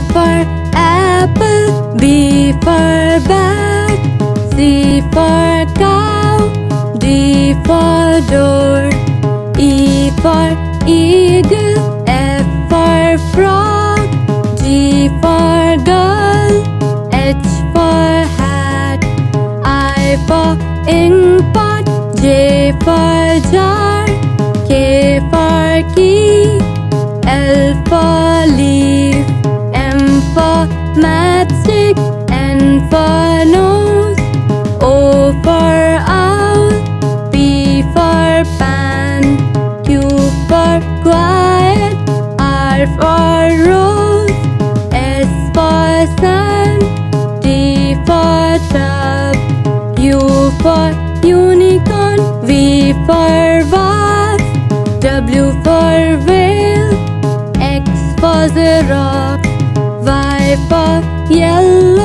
for apple, B for bat, C for cow, D for door, E for eagle, F for frog, G for girl, H for hat, I for ink pot, J for jar, K for key, L for for quiet, R for rose, S for sun, T for tub, U for unicorn, V for vase, W for whale, X for the rock, Y for yellow,